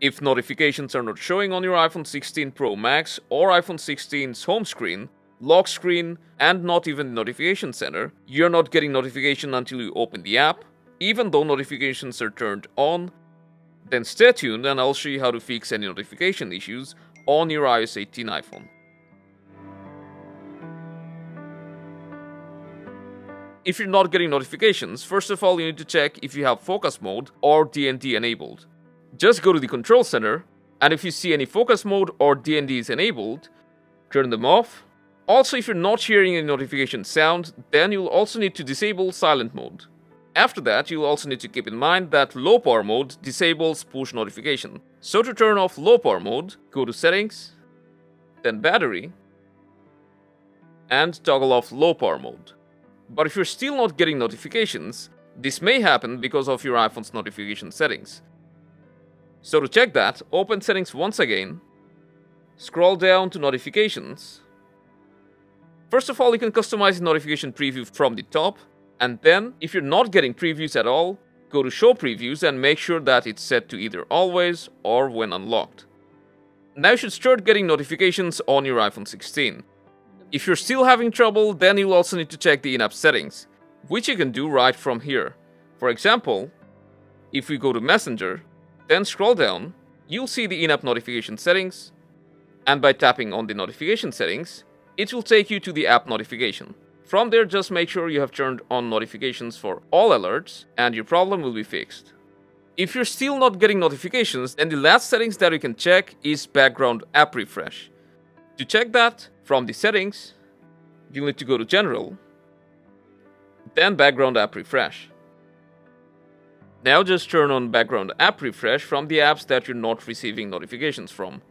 If notifications are not showing on your iPhone 16 Pro Max or iPhone 16's home screen, lock screen, and not even notification center, you're not getting notification until you open the app, even though notifications are turned on, then stay tuned and I'll show you how to fix any notification issues on your iOS 18 iPhone. If you're not getting notifications, first of all you need to check if you have focus mode or DND enabled. Just go to the control center, and if you see any focus mode or DND is enabled, turn them off. Also, if you're not hearing any notification sound, then you'll also need to disable silent mode. After that, you'll also need to keep in mind that low power mode disables push notification. So to turn off low power mode, go to settings, then battery, and toggle off low power mode. But if you're still not getting notifications, this may happen because of your iPhone's notification settings. So to check that, open settings once again, scroll down to notifications. First of all, you can customize the notification preview from the top, and then, if you're not getting previews at all, go to show previews and make sure that it's set to either always or when unlocked. Now you should start getting notifications on your iPhone 16. If you're still having trouble, then you'll also need to check the in-app settings, which you can do right from here. For example, if we go to Messenger, then scroll down, you'll see the in-app notification settings, and by tapping on the notification settings, it will take you to the app notification. From there, just make sure you have turned on notifications for all alerts, and your problem will be fixed. If you're still not getting notifications, then the last settings that you can check is background app refresh. To check that, from the settings, you'll need to go to General, then Background App Refresh. Now just turn on background app refresh from the apps that you're not receiving notifications from.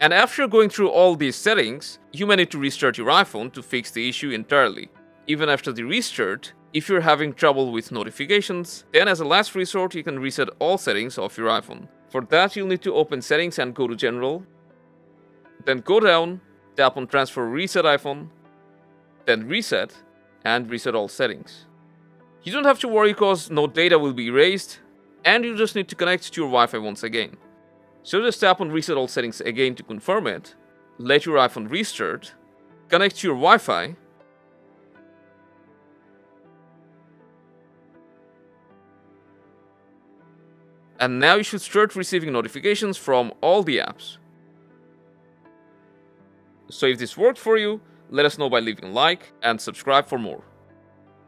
And after going through all these settings, you may need to restart your iPhone to fix the issue entirely. Even after the restart, if you're having trouble with notifications, then as a last resort you can reset all settings of your iPhone. For that you'll need to open settings and go to general, then go down, tap on transfer reset iPhone, then reset, and reset all settings. You don't have to worry cause no data will be erased and you just need to connect to your Wi-Fi once again. So just tap on reset all settings again to confirm it, let your iPhone restart, connect to your Wi-Fi, and now you should start receiving notifications from all the apps. So if this worked for you, let us know by leaving a like and subscribe for more.